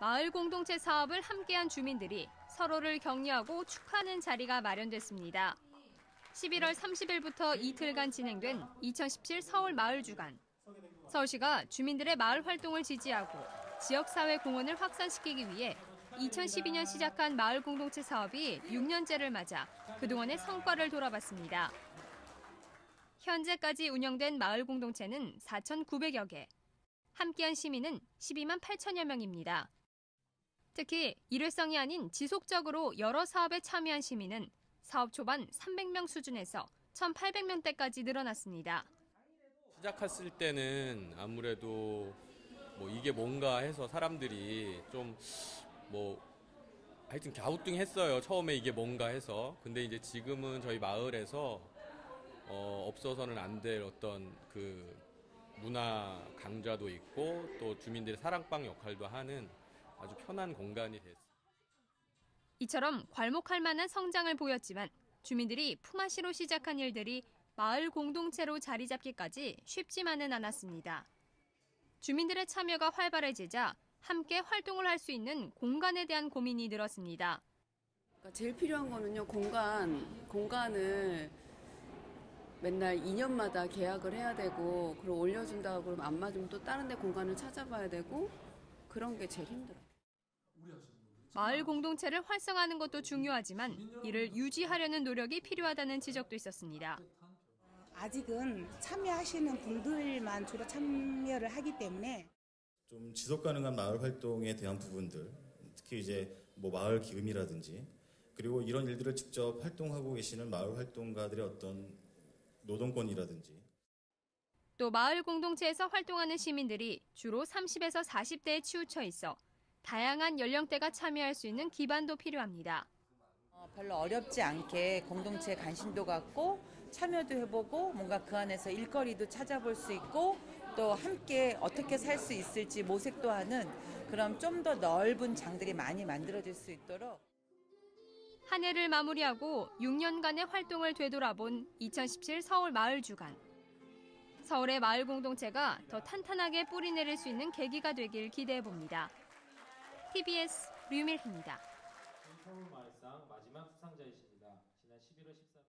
마을 공동체 사업을 함께한 주민들이 서로를 격려하고 축하하는 자리가 마련됐습니다. 11월 30일부터 이틀간 진행된 2017 서울 마을 주간. 서울시가 주민들의 마을 활동을 지지하고 지역사회 공헌을 확산시키기 위해 2012년 시작한 마을 공동체 사업이 6년째를 맞아 그동안의 성과를 돌아봤습니다. 현재까지 운영된 마을 공동체는 4,900여 개. 함께한 시민은 12만 8천여 명입니다. 특히 일회성이 아닌 지속적으로 여러 사업에 참여한 시민은 사업 초반 300명 수준에서 1,800명대까지 늘어났습니다. 시작했을 때는 아무래도 뭐 이게 뭔가 해서 사람들이 좀 뭐 하여튼 갸우뚱했어요. 처음에 이게 뭔가 해서. 근데 이제 지금은 저희 마을에서 어 없어서는 안 될 어떤 그 문화 강좌도 있고 또 주민들의 사랑방 역할도 하는 아주 편한 공간이 됐습니다. 이처럼 괄목할 만한 성장을 보였지만 주민들이 품앗이로 시작한 일들이 마을 공동체로 자리 잡기까지 쉽지만은 않았습니다. 주민들의 참여가 활발해지자 함께 활동을 할 수 있는 공간에 대한 고민이 늘었습니다. 그러니까 제일 필요한 거는요, 공간, 공간을 맨날 2년마다 계약을 해야 되고, 그리고 올려준다고 그러면 안 맞으면 또 다른 데 공간을 찾아봐야 되고, 그런 게 제일 힘들어요. 마을 공동체를 활성화하는 것도 중요하지만 이를 유지하려는 노력이 필요하다는 지적도 있었습니다. 아직은 참여하시는 분들만 주로 참여를 하기 때문에 좀 지속 가능한 마을 활동에 대한 부분들, 특히 이제 뭐 마을 기금이라든지 그리고 이런 일들을 직접 활동하고 계시는 마을 활동가들의 어떤 노동권이라든지. 또 마을 공동체에서 활동하는 시민들이 주로 30에서 40대에 치우쳐 있어 다양한 연령대가 참여할 수 있는 기반도 필요합니다. 어, 별로 어렵지 않게 공동체 관심도 갖고 참여도 해보고 뭔가 그 안에서 일거리도 찾아볼 수 있고 또 함께 어떻게 살 수 있을지 모색도 하는 그런 좀 더 넓은 장들이 많이 만들어질 수 있도록 한 해를 마무리하고 6년간의 활동을 되돌아본 2017 서울 마을 주간. 서울의 마을 공동체가 더 탄탄하게 뿌리 내릴 수 있는 계기가 되길 기대해 봅니다. TBS 류밀희입니다. 서울 마을상 마지막 수상자이십니다. 지난 11월